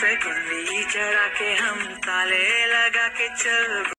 पे कुंडली चढ़ा के हम ताले लगा के चल